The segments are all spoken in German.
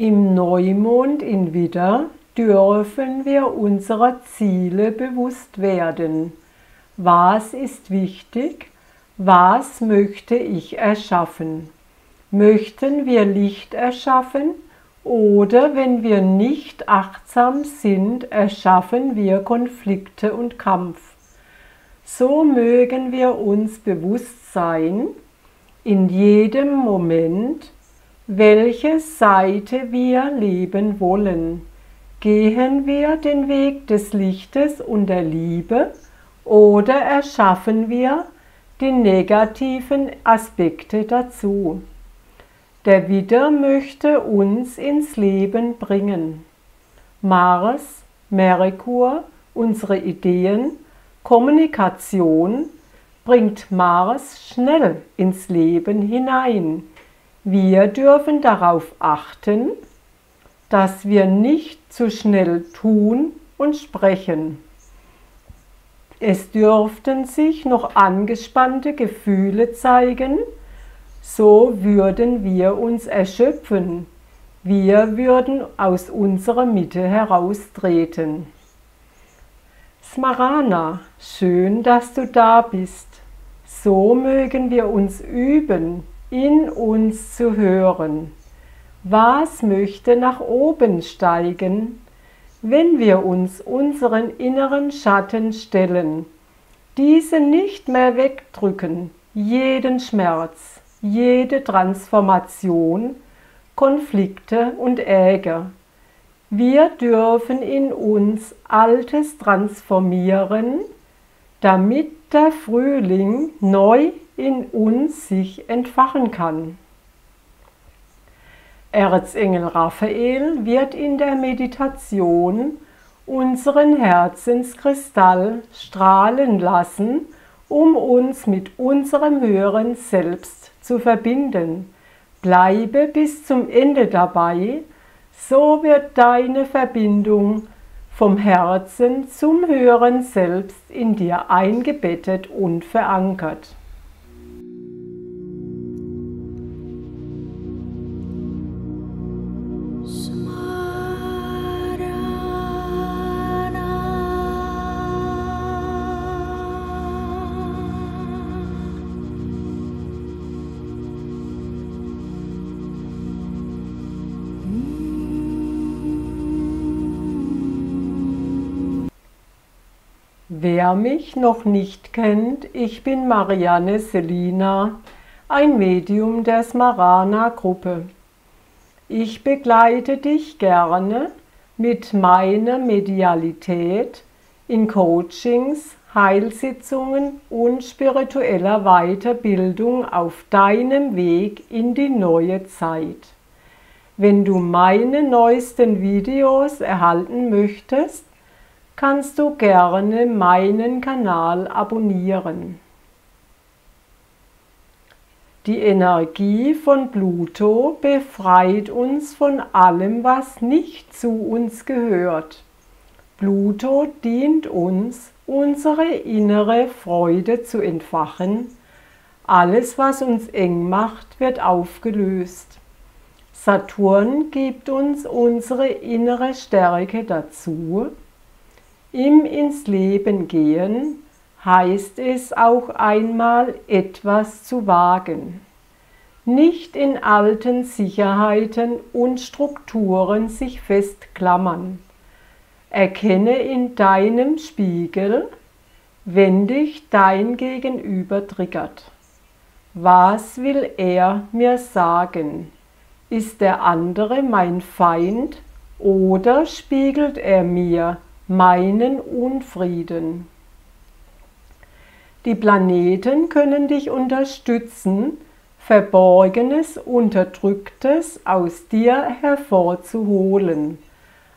Im Neumond in Widder dürfen wir unserer Ziele bewusst werden. Was ist wichtig? Was möchte ich erschaffen? Möchten wir Licht erschaffen oder wenn wir nicht achtsam sind, erschaffen wir Konflikte und Kampf? So mögen wir uns bewusst sein, in jedem Moment, welche Seite wir leben wollen. Gehen wir den Weg des Lichtes und der Liebe oder erschaffen wir die negativen Aspekte dazu? Der Widder möchte uns ins Leben bringen. Mars, Merkur, unsere Ideen, Kommunikation bringt Mars schnell ins Leben hinein. Wir dürfen darauf achten, dass wir nicht zu schnell tun und sprechen. Es dürften sich noch angespannte Gefühle zeigen, so würden wir uns erschöpfen, wir würden aus unserer Mitte heraustreten. Smarana, schön, dass du da bist. So mögen wir uns üben, in uns zu hören. Was möchte nach oben steigen, wenn wir uns unseren inneren Schatten stellen, diese nicht mehr wegdrücken, jeden Schmerz, jede Transformation, Konflikte und Ärger. Wir dürfen in uns Altes transformieren, damit der Frühling neu in uns sich entfachen kann. Erzengel Raphael wird in der Meditation unseren Herzenskristall strahlen lassen, um uns mit unserem höheren Selbst zu verbinden. Bleibe bis zum Ende dabei, so wird deine Verbindung vom Herzen zum höheren Selbst in dir eingebettet und verankert. Wer mich noch nicht kennt, ich bin Marianne Selina, ein Medium der Smarana Gruppe. Ich begleite dich gerne mit meiner Medialität in Coachings, Heilsitzungen und spiritueller Weiterbildung auf deinem Weg in die neue Zeit. Wenn du meine neuesten Videos erhalten möchtest, kannst du gerne meinen Kanal abonnieren. Die Energie von Pluto befreit uns von allem, was nicht zu uns gehört. Pluto dient uns, unsere innere Freude zu entfachen. Alles, was uns eng macht, wird aufgelöst. Saturn gibt uns unsere innere Stärke dazu im ins Leben gehen heißt es auch einmal etwas zu wagen. Nicht in alten Sicherheiten und Strukturen sich festklammern. Erkenne in deinem Spiegel, wenn dich dein Gegenüber triggert. Was will er mir sagen? Ist der andere mein Feind oder spiegelt er mir meinen Unfrieden. Die Planeten können dich unterstützen, Verborgenes, Unterdrücktes aus dir hervorzuholen.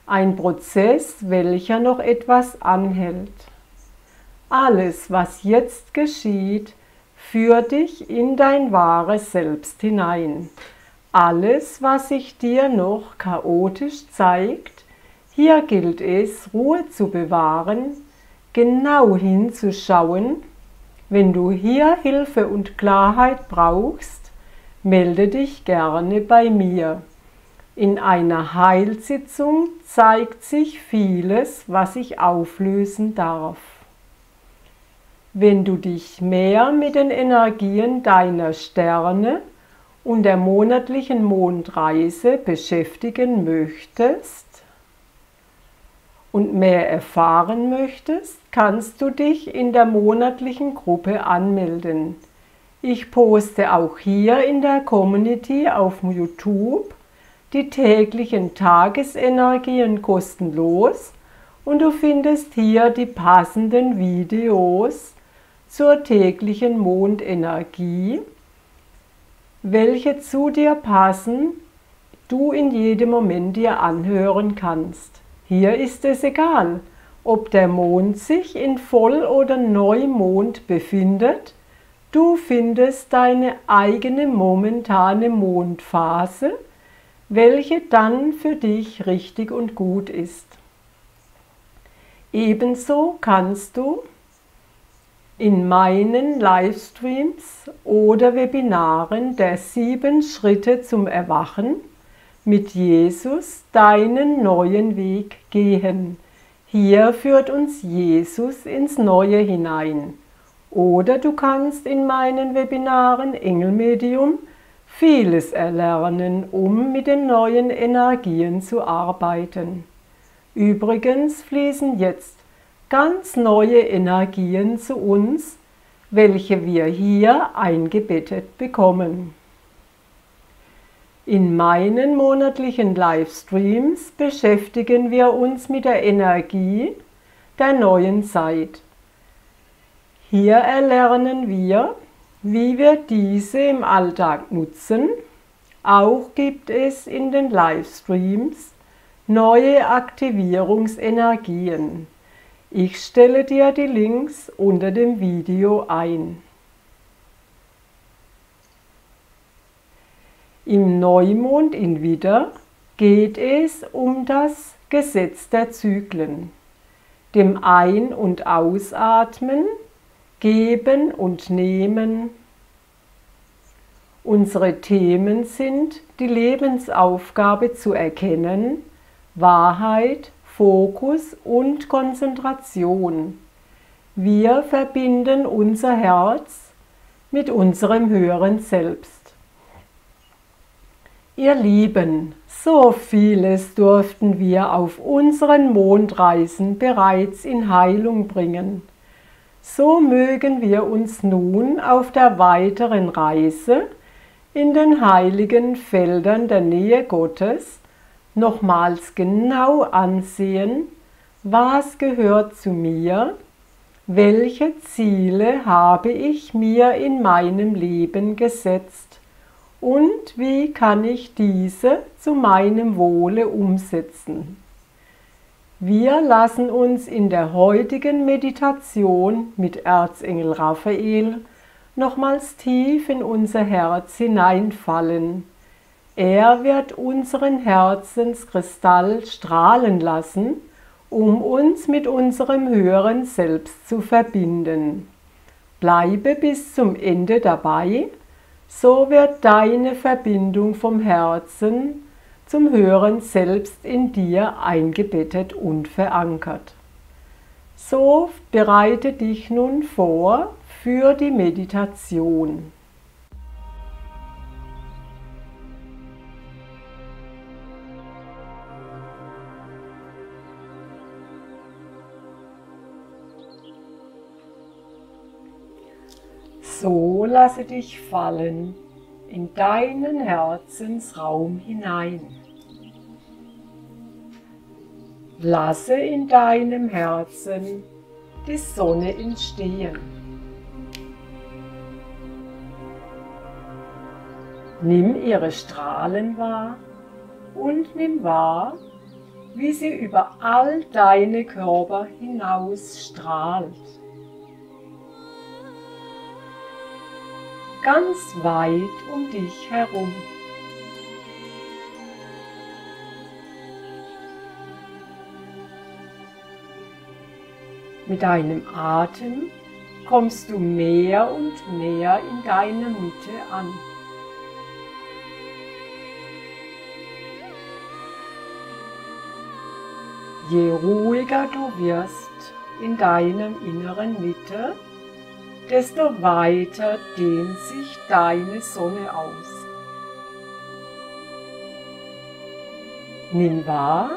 Ein Prozess, welcher noch etwas anhält. Alles, was jetzt geschieht, führt dich in dein wahres Selbst hinein. Alles, was sich dir noch chaotisch zeigt, hier gilt es, Ruhe zu bewahren, genau hinzuschauen. Wenn du hier Hilfe und Klarheit brauchst, melde dich gerne bei mir. In einer Heilsitzung zeigt sich vieles, was ich auflösen darf. Wenn du dich mehr mit den Energien deiner Sterne und der monatlichen Mondreise beschäftigen möchtest und mehr erfahren möchtest, kannst du dich in der monatlichen Gruppe anmelden. Ich poste auch hier in der Community auf YouTube die täglichen Tagesenergien kostenlos und du findest hier die passenden Videos zur täglichen Mondenergie, welche zu dir passen, du in jedem Moment dir anhören kannst. Hier ist es egal, ob der Mond sich in Voll- oder Neumond befindet, du findest deine eigene momentane Mondphase, welche dann für dich richtig und gut ist. Ebenso kannst du in meinen Livestreams oder Webinaren der sieben Schritte zum Erwachen mit Jesus deinen neuen Weg gehen. Hier führt uns Jesus ins Neue hinein. Oder du kannst in meinen Webinaren Engelmedium vieles erlernen, um mit den neuen Energien zu arbeiten. Übrigens fließen jetzt ganz neue Energien zu uns, welche wir hier eingebettet bekommen. In meinen monatlichen Livestreams beschäftigen wir uns mit der Energie der neuen Zeit. Hier erlernen wir, wie wir diese im Alltag nutzen. Auch gibt es in den Livestreams neue Aktivierungsenergien. Ich stelle dir die Links unter dem Video ein. Im Neumond in Widder geht es um das Gesetz der Zyklen, dem Ein- und Ausatmen Geben und Nehmen. Unsere Themen sind die Lebensaufgabe zu erkennen, Wahrheit, Fokus und Konzentration. Wir verbinden unser Herz mit unserem höheren Selbst. Ihr Lieben, so vieles durften wir auf unseren Mondreisen bereits in Heilung bringen. So mögen wir uns nun auf der weiteren Reise in den heiligen Feldern der Nähe Gottes nochmals genau ansehen, was gehört zu mir, welche Ziele habe ich mir in meinem Leben gesetzt und wie kann ich diese zu meinem Wohle umsetzen. Wir lassen uns in der heutigen Meditation mit Erzengel Raphael nochmals tief in unser Herz hineinfallen. Er wird unseren Herzenskristall strahlen lassen, um uns mit unserem höheren Selbst zu verbinden. Bleibe bis zum Ende dabei, so wird deine Verbindung vom Herzen zum höheren Selbst in dir eingebettet und verankert. So bereite dich nun vor für die Meditation. So lasse dich fallen in deinen Herzensraum hinein. Lasse in deinem Herzen die Sonne entstehen. Nimm ihre Strahlen wahr und nimm wahr, wie sie über all deine Körper hinaus strahlt. Ganz weit um dich herum. Mit deinem Atem kommst du mehr und mehr in deiner Mitte an. Je ruhiger du wirst in deinem inneren Mitte, desto weiter dehnt sich deine Sonne aus. Nimm wahr,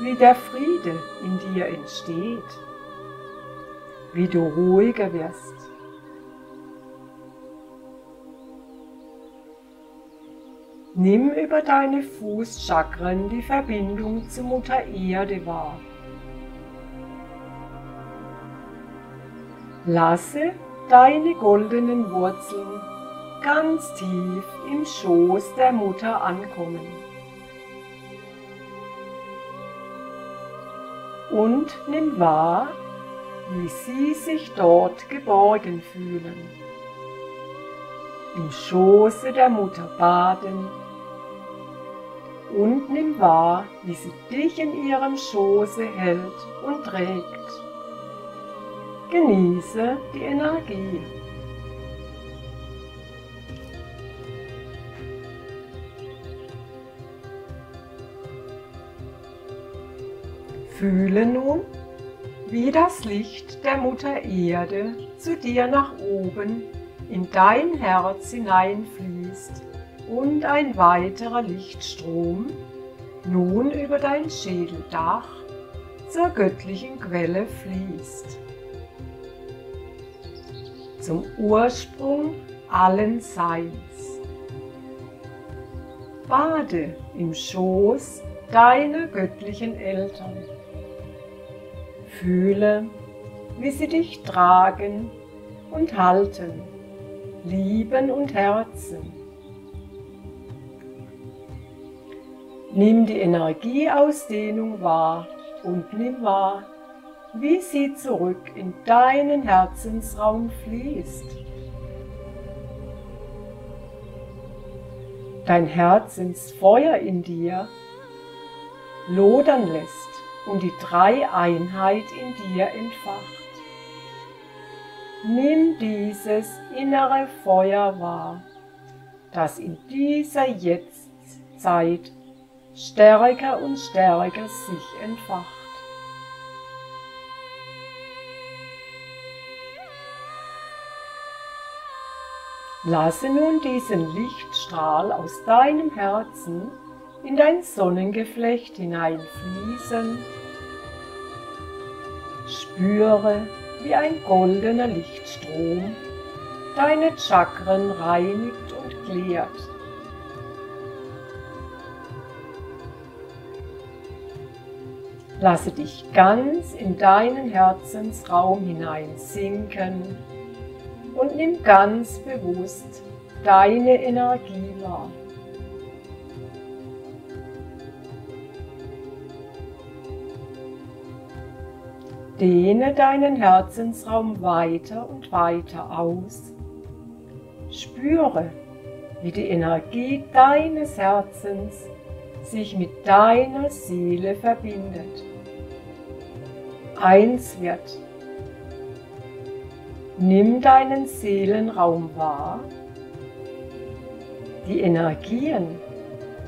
wie der Friede in dir entsteht, wie du ruhiger wirst. Nimm über deine Fußchakren die Verbindung zu Mutter Erde wahr. Lasse deine goldenen Wurzeln ganz tief im Schoß der Mutter ankommen. Und nimm wahr, wie sie sich dort geborgen fühlen. Im Schoße der Mutter baden und nimm wahr, wie sie dich in ihrem Schoße hält und trägt. Genieße die Energie. Fühle nun, wie das Licht der Mutter Erde zu dir nach oben in dein Herz hineinfließt und ein weiterer Lichtstrom nun über dein Schädeldach zur göttlichen Quelle fließt zum Ursprung allen Seins. Bade im Schoß deiner göttlichen Eltern. Fühle, wie sie dich tragen und halten, lieben und herzen. Nimm die Energieausdehnung wahr und nimm wahr, wie sie zurück in deinen Herzensraum fließt. Dein Herzensfeuer in dir lodern lässt und die Dreieinheit in dir entfacht. Nimm dieses innere Feuer wahr, das in dieser Jetztzeit stärker und stärker sich entfacht. Lasse nun diesen Lichtstrahl aus deinem Herzen in dein Sonnengeflecht hineinfließen. Spüre, wie ein goldener Lichtstrom deine Chakren reinigt und klärt. Lasse dich ganz in deinen Herzensraum hineinsinken und nimm ganz bewusst deine Energie wahr. Dehne deinen Herzensraum weiter und weiter aus. Spüre, wie die Energie deines Herzens sich mit deiner Seele verbindet. Eins wird Nimm deinen Seelenraum wahr, die Energien,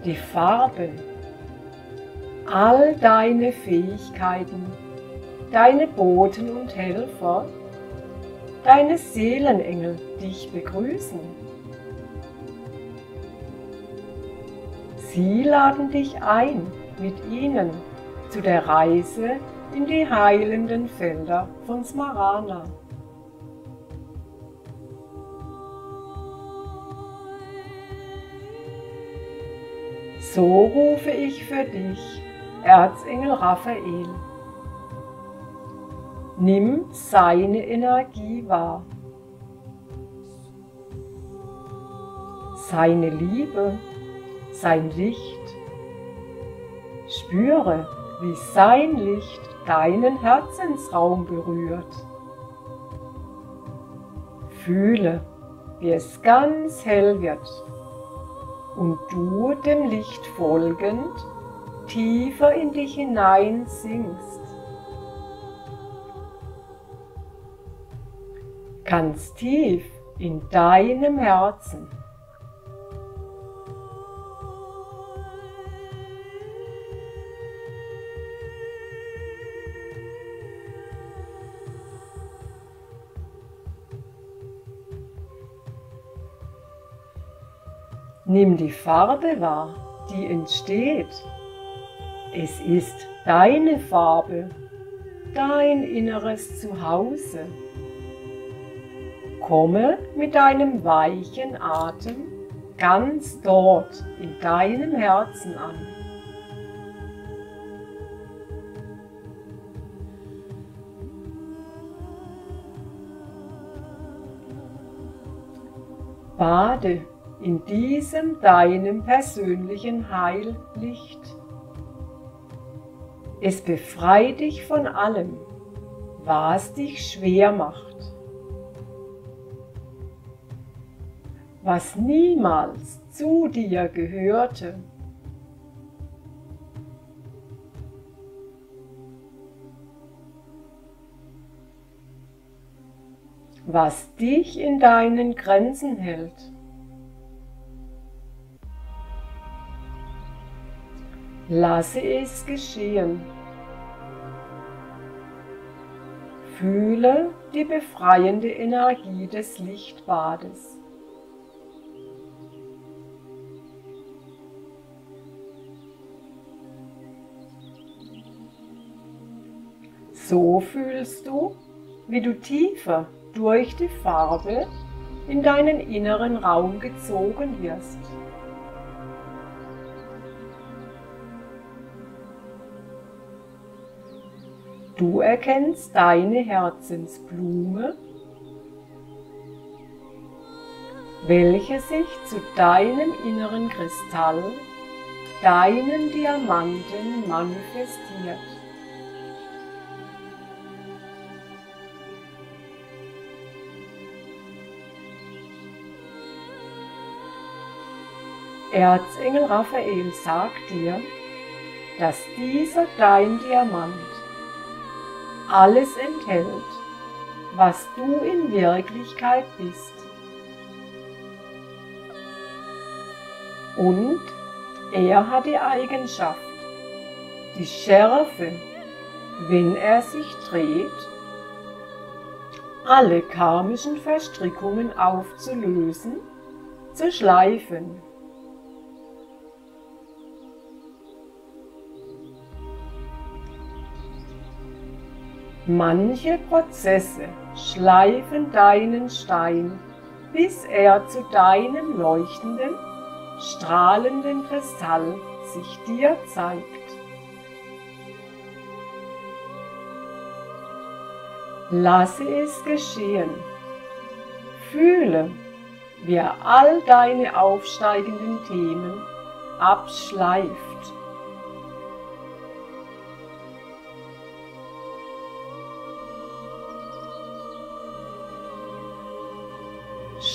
die Farben, all deine Fähigkeiten, deine Boten und Helfer, deine Seelenengel dich begrüßen. Sie laden dich ein, mit ihnen zu der Reise in die heilenden Felder von Smarana. So rufe ich für dich, Erzengel Raphael. Nimm seine Energie wahr. Seine Liebe, sein Licht. Spüre, wie sein Licht deinen Herzensraum berührt. Fühle, wie es ganz hell wird und du dem Licht folgend tiefer in dich hinein sinkst. Ganz tief in deinem Herzen. Nimm die Farbe wahr, die entsteht. Es ist deine Farbe, dein inneres Zuhause. Komme mit deinem weichen Atem ganz dort in deinem Herzen an. Bade in diesem deinem persönlichen Heillicht. Es befreit dich von allem, was dich schwer macht, was niemals zu dir gehörte. was dich in deinen Grenzen hält. Lasse es geschehen. Fühle die befreiende Energie des Lichtbades. So fühlst du, wie du tiefer durch die Farbe in deinen inneren Raum gezogen wirst. Du erkennst deine Herzensblume, welche sich zu deinem inneren Kristall, deinen Diamanten manifestiert. Erzengel Raphael sagt dir, dass dieser dein Diamant alles enthält, was du in Wirklichkeit bist. Und er hat die Eigenschaft, die Schärfe, wenn er sich dreht, alle karmischen Verstrickungen aufzulösen, zu schleifen Manche Prozesse schleifen deinen Stein, bis er zu deinem leuchtenden, strahlenden Kristall sich dir zeigt. Lasse es geschehen. Fühle, wie er all deine aufsteigenden Themen abschleift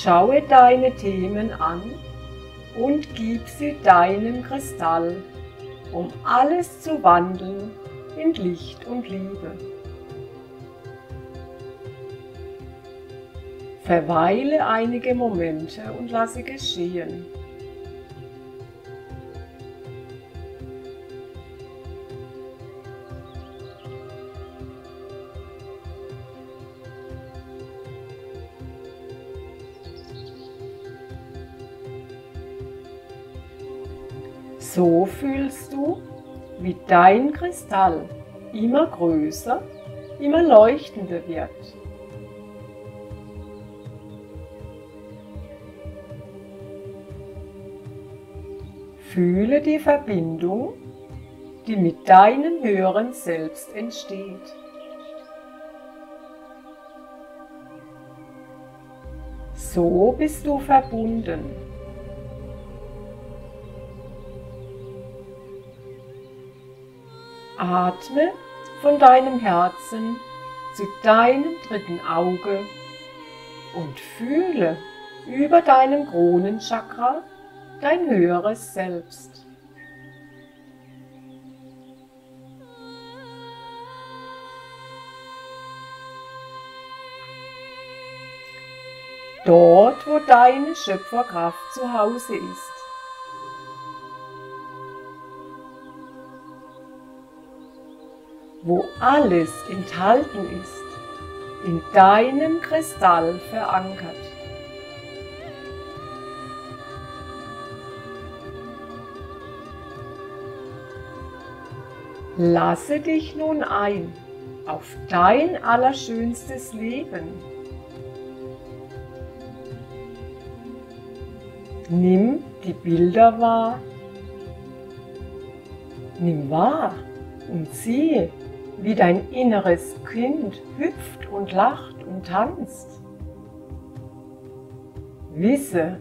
Schaue deine Themen an und gib sie deinem Kristall, um alles zu wandeln in Licht und Liebe. Verweile einige Momente und lasse geschehen. So fühlst du, wie dein Kristall immer größer, immer leuchtender wird. Fühle die Verbindung, die mit deinem höheren Selbst entsteht. So bist du verbunden Atme von deinem Herzen zu deinem dritten Auge und fühle über deinem Kronenchakra dein höheres Selbst. Dort, wo deine Schöpferkraft zu Hause ist. wo alles enthalten ist, in deinem Kristall verankert. Lasse dich nun ein auf dein allerschönstes Leben. Nimm die Bilder wahr. Nimm wahr und siehe, wie dein inneres Kind hüpft und lacht und tanzt. Wisse,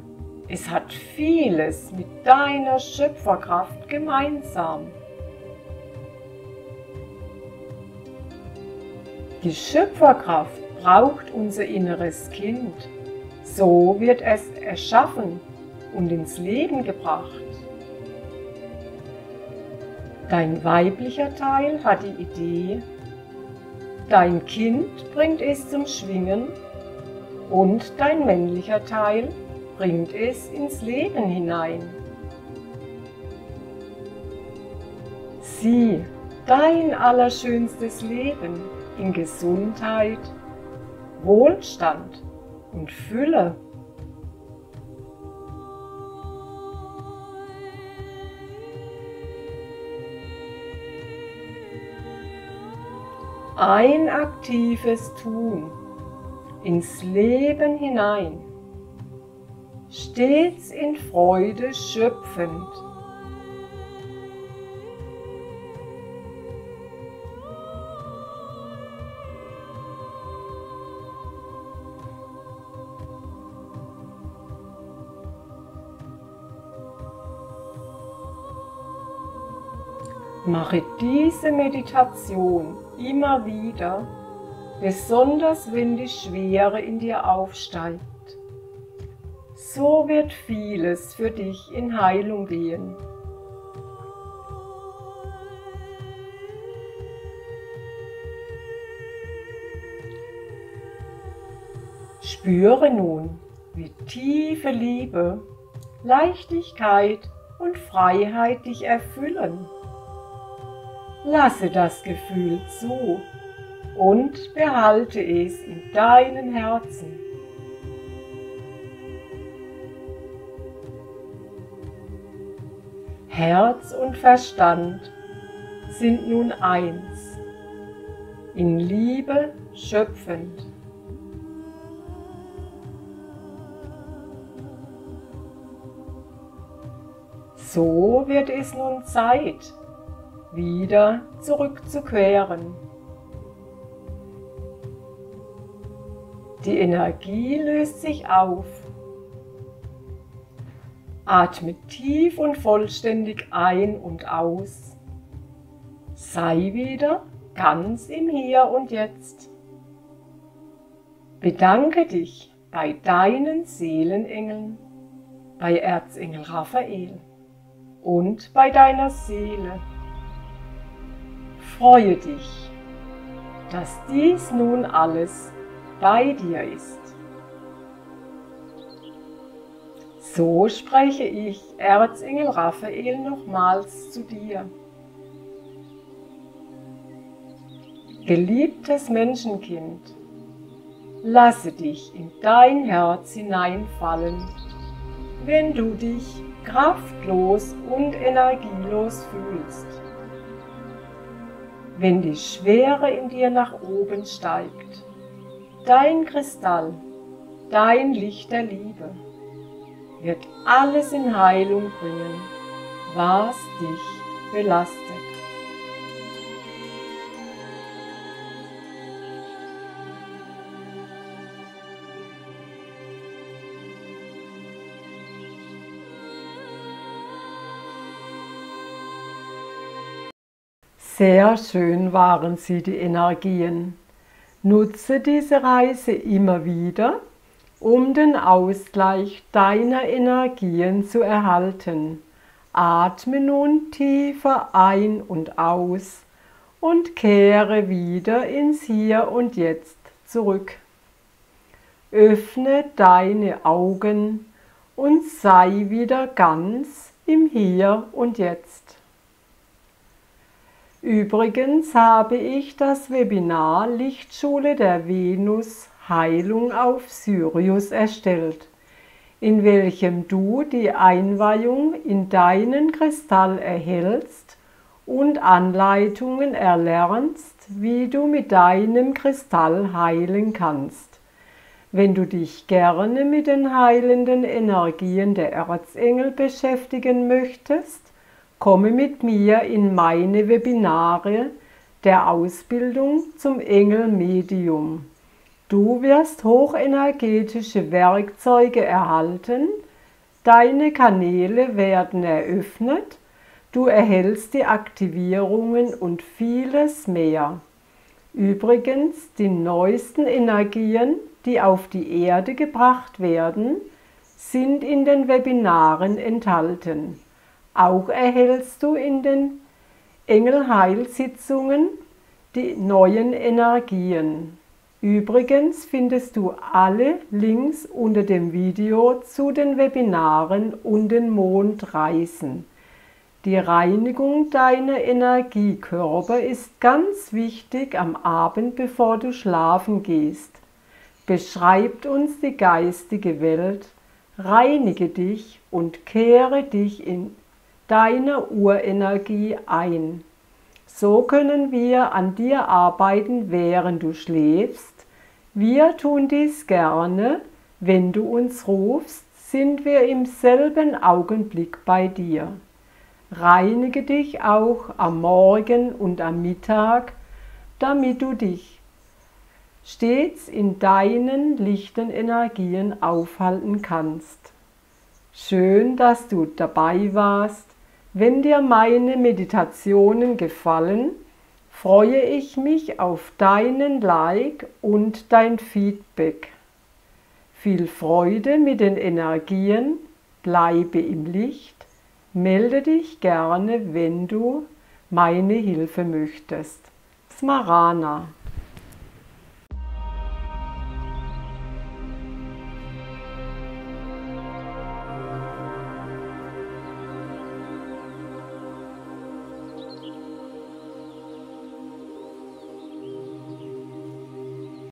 es hat vieles mit deiner Schöpferkraft gemeinsam. Die Schöpferkraft braucht unser inneres Kind. So wird es erschaffen und ins Leben gebracht. Dein weiblicher Teil hat die Idee, dein Kind bringt es zum Schwingen und dein männlicher Teil bringt es ins Leben hinein. Sieh dein allerschönstes Leben in Gesundheit, Wohlstand und Fülle. Ein aktives Tun ins Leben hinein, stets in Freude schöpfend. Mache diese Meditation immer wieder, besonders wenn die Schwere in dir aufsteigt. So wird vieles für dich in Heilung gehen. Spüre nun, wie tiefe Liebe, Leichtigkeit und Freiheit dich erfüllen. Lasse das Gefühl zu und behalte es in deinem Herzen. Herz und Verstand sind nun eins, in Liebe schöpfend. So wird es nun Zeit, wieder zurückzukehren. Die Energie löst sich auf. Atme tief und vollständig ein und aus. Sei wieder ganz im Hier und Jetzt. Bedanke dich bei deinen Seelenengeln, bei Erzengel Raphael und bei deiner Seele Freue dich, dass dies nun alles bei dir ist. So spreche ich, Erzengel Raphael, nochmals zu dir. Geliebtes Menschenkind, lasse dich in dein Herz hineinfallen, wenn du dich kraftlos und energielos fühlst wenn die Schwere in dir nach oben steigt. Dein Kristall, dein Licht der Liebe wird alles in Heilung bringen, was dich belastet. Sehr schön waren sie, die Energien. Nutze diese Reise immer wieder, um den Ausgleich deiner Energien zu erhalten. Atme nun tiefer ein und aus und kehre wieder ins Hier und Jetzt zurück. Öffne deine Augen und sei wieder ganz im Hier und Jetzt. Übrigens habe ich das Webinar Lichtschule der Venus Heilung auf Sirius erstellt, in welchem du die Einweihung in deinen Kristall erhältst und Anleitungen erlernst, wie du mit deinem Kristall heilen kannst. Wenn du dich gerne mit den heilenden Energien der Erzengel beschäftigen möchtest, komme mit mir in meine Webinare der Ausbildung zum Engelmedium. Du wirst hochenergetische Werkzeuge erhalten, deine Kanäle werden eröffnet Du erhältst die Aktivierungen und vieles mehr. Übrigens, die neuesten Energien, die auf die Erde gebracht werden, sind in den Webinaren enthalten. Auch erhältst du in den Engelheilsitzungen die neuen Energien. Übrigens findest du alle Links unter dem Video zu den Webinaren und den Mondreisen. Die Reinigung deiner Energiekörper ist ganz wichtig am Abend, bevor du schlafen gehst. Beschreibt uns die geistige Welt, reinige dich und kehre dich in deiner Urenergie ein. So können wir an dir arbeiten, während du schläfst. Wir tun dies gerne. Wenn du uns rufst, sind wir im selben Augenblick bei dir. Reinige dich auch am Morgen und am Mittag, damit du dich stets in deinen lichten Energien aufhalten kannst. Schön, dass du dabei warst. Wenn dir meine Meditationen gefallen, freue ich mich auf deinen Like und dein Feedback. Viel Freude mit den Energien, bleibe im Licht Melde dich gerne, wenn du meine Hilfe möchtest. Smarana